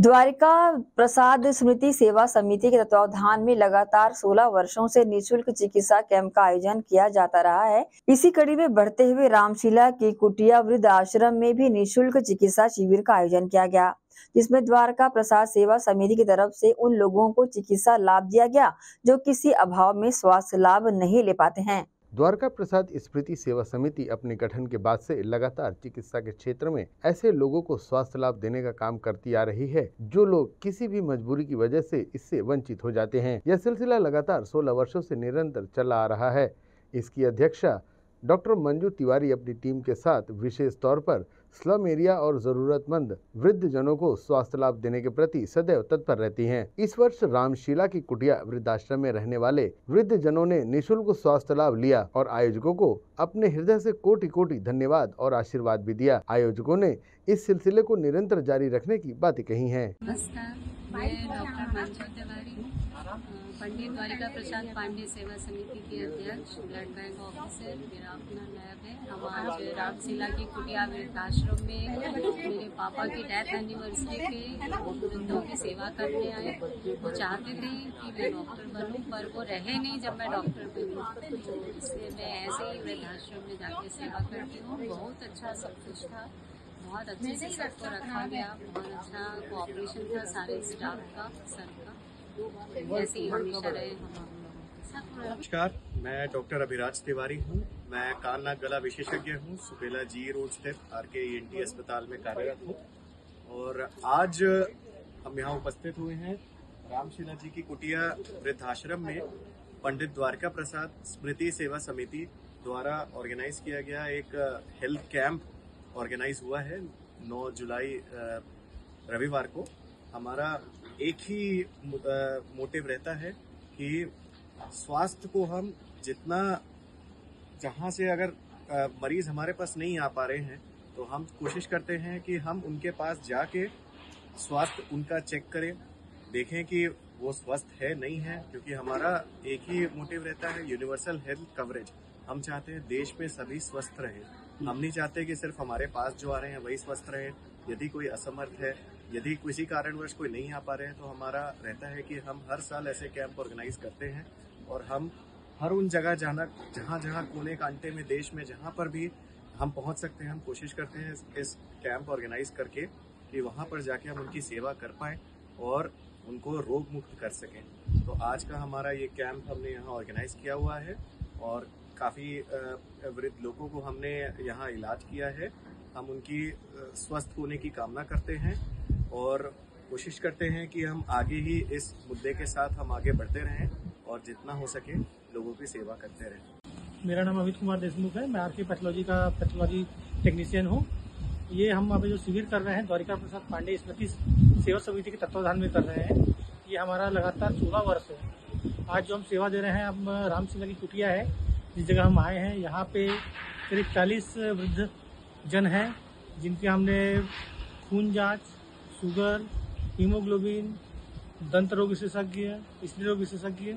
द्वारिका प्रसाद स्मृति सेवा समिति के तत्वावधान में लगातार 16 वर्षों से निशुल्क चिकित्सा कैंप का आयोजन किया जाता रहा है। इसी कड़ी में बढ़ते हुए रामशिला की कुटिया वृद्ध आश्रम में भी निशुल्क चिकित्सा शिविर का आयोजन किया गया, जिसमें द्वारका प्रसाद सेवा समिति की तरफ़ से उन लोगों को चिकित्सा लाभ दिया गया, जो किसी अभाव में स्वास्थ्य लाभ नहीं ले पाते हैं। द्वारका प्रसाद स्मृति सेवा समिति अपने गठन के बाद से लगातार चिकित्सा के क्षेत्र में ऐसे लोगों को स्वास्थ्य लाभ देने का काम करती आ रही है, जो लोग किसी भी मजबूरी की वजह से इससे वंचित हो जाते हैं। यह सिलसिला लगातार 16 वर्षों से निरंतर चला आ रहा है। इसकी अध्यक्षा डॉक्टर मंजू तिवारी अपनी टीम के साथ विशेष तौर पर स्लम एरिया और जरूरतमंद वृद्ध जनों को स्वास्थ्य लाभ देने के प्रति सदैव तत्पर रहती हैं। इस वर्ष रामशीला की कुटिया वृद्धाश्रम में रहने वाले वृद्ध जनों ने निशुल्क स्वास्थ्य लाभ लिया और आयोजकों को अपने हृदय से कोटि कोटि धन्यवाद और आशीर्वाद भी दिया। आयोजकों ने इस सिलसिले को निरंतर जारी रखने की बातें कही है। पंडित द्वारिका प्रसाद पांडे सेवा समिति के अध्यक्ष, ब्लड बैंक ऑफिसर, मेरा अपना लैब है। हम आज रामशिला की कुटिया वृद्धाश्रम में मेरे पापा की डेथ एनिवर्सरी पे वृद्धों की सेवा करने आए। वो चाहते थे कि मैं डॉक्टर बनूं पर वो रहे नहीं जब मैं डॉक्टर बनी। तो इसलिए मैं ऐसे ही वृद्धाश्रम में जाके सेवा करती हूँ। बहुत अच्छा सब कुछ था। बहुत अच्छे से सबको रखा गया। बहुत अच्छा कोऑपरेशन था सारे स्टाफ का सर का। नमस्कार, मैं डॉक्टर अभिराज तिवारी हूँ। मैं कान नाक गला विशेषज्ञ हूँ सुबेला जी रोड स्थित आर के टी अस्पताल में कार्यरत हूँ। और आज हम यहाँ उपस्थित हुए हैं रामशिला जी की कुटिया वृद्धाश्रम में, पंडित द्वारका प्रसाद स्मृति सेवा समिति द्वारा ऑर्गेनाइज किया गया एक हेल्थ कैंप ऑर्गेनाइज हुआ है 9 जुलाई रविवार को। हमारा एक ही मोटिव रहता है कि स्वास्थ्य को हम जितना, जहाँ से अगर मरीज़ हमारे पास नहीं आ पा रहे हैं तो हम कोशिश करते हैं कि हम उनके पास जाके स्वास्थ्य उनका चेक करें, देखें कि वो स्वस्थ है, नहीं है, क्योंकि हमारा एक ही मोटिव रहता है, यूनिवर्सल हेल्थ कवरेज। हम चाहते हैं देश में सभी स्वस्थ रहे। हम नहीं चाहते कि सिर्फ़ हमारे पास जो आ रहे हैं वही स्वस्थ रहे। यदि कोई असमर्थ है, यदि किसी कारणवश कोई नहीं आ पा रहे हैं तो हमारा रहता है कि हम हर साल ऐसे कैंप ऑर्गेनाइज करते हैं और हम हर उन जगह जाना, जहाँ जहाँ कोने कांटे में, देश में, जहाँ पर भी हम पहुँच सकते हैं, हम कोशिश करते हैं इस कैंप ऑर्गेनाइज करके कि वहाँ पर जाके हम उनकी सेवा कर पाए और उनको रोग मुक्त कर सकें। तो आज का हमारा ये कैंप हमने यहाँ ऑर्गेनाइज किया हुआ है और काफ़ी वृद्ध लोगों को हमने यहाँ इलाज किया है। हम उनकी स्वस्थ होने की कामना करते हैं और कोशिश करते हैं कि हम आगे ही इस मुद्दे के साथ हम आगे बढ़ते रहें और जितना हो सके लोगों की सेवा करते रहें। मेरा नाम अमित कुमार देशमुख है। मैं आर के पैथोलॉजी का पैथोलॉजी टेक्नीशियन हूँ। ये हम अभी जो शिविर कर रहे हैं, द्वारिका प्रसाद पांडे स्मृति सेवा समिति के तत्वाधान में कर रहे हैं। ये हमारा लगातार सोलह वर्ष है। आज जो हम सेवा दे रहे हैं, अब रामशिला की कुटिया है। जिस जगह हम आए हैं, यहाँ पे करीब चालीस वृद्ध जन हैं, जिनके हमने खून जाँच, शुगर, हीमोग्लोबिन, दंत रोग विशेषज्ञ, स्त्री रोग विशेषज्ञ,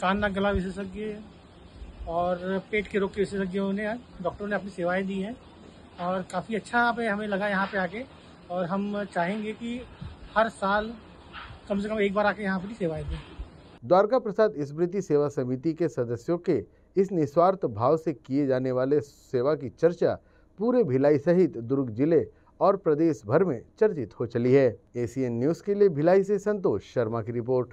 कान, नाक, गला विशेषज्ञ और पेट के रोग के विशेषज्ञों ने, डॉक्टरों ने अपनी सेवाएँ दी हैं और काफ़ी अच्छा पे हमें लगा यहाँ पे आके और हम चाहेंगे कि हर साल कम से कम एक बार आके यहाँ पर सेवाएँ दें। द्वारका प्रसाद स्मृति सेवा समिति के सदस्यों के इस निस्वार्थ भाव से किए जाने वाले सेवा की चर्चा पूरे भिलाई सहित दुर्ग ज़िले और प्रदेश भर में चर्चित हो चली है। एसीएन न्यूज़ के लिए भिलाई से संतोष शर्मा की रिपोर्ट।